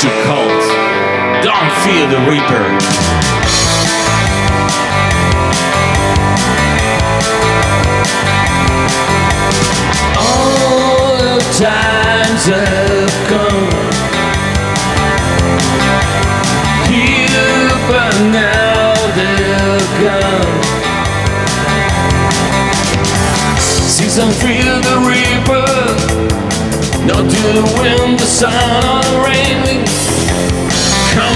too cold. Don't fear the reaper. All the times have come. Here, but now they're gone. Season feel the reaper. Not to the wind, the sun, or the rain.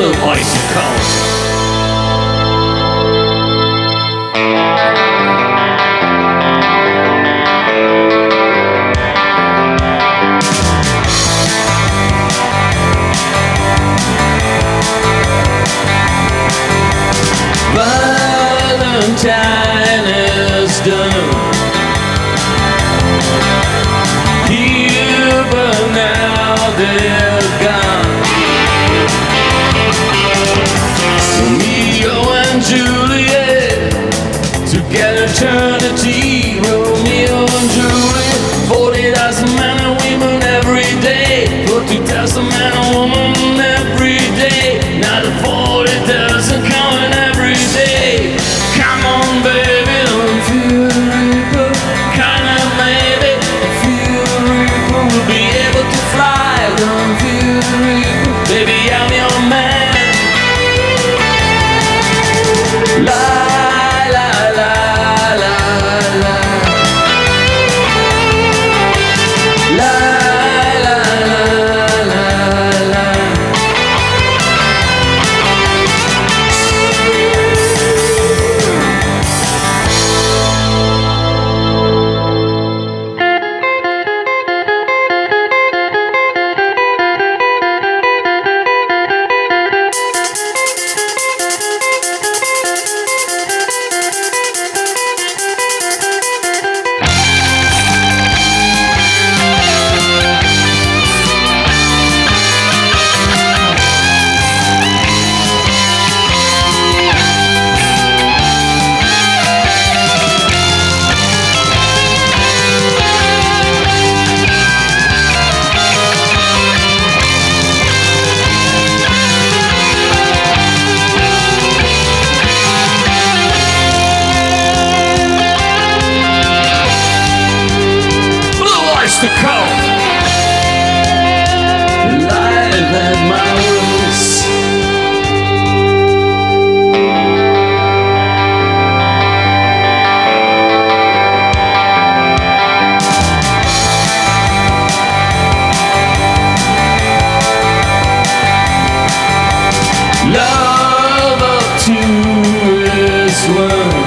Blue cult. Valentine is done. Together eternity Romeo and Juliet Love of two is one.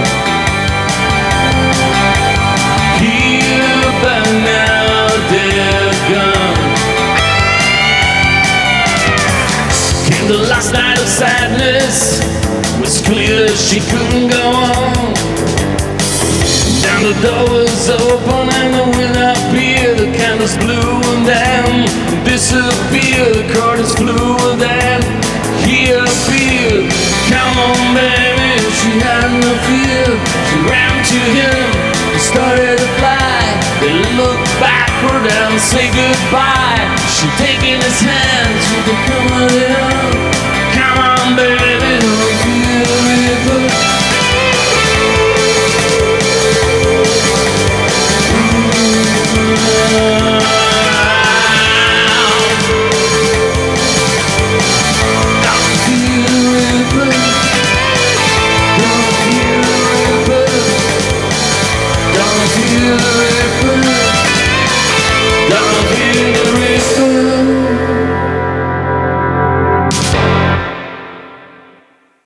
The last night of sadness. Was clear she couldn't go on. Down the door was open and the wind appeared. The candles blew and then disappeared. The curtains flew and then he appeared. Come on, baby, she had no fear. She ran to him, and started to fly. They looked backward and say goodbye. She taking his hands with the coming on.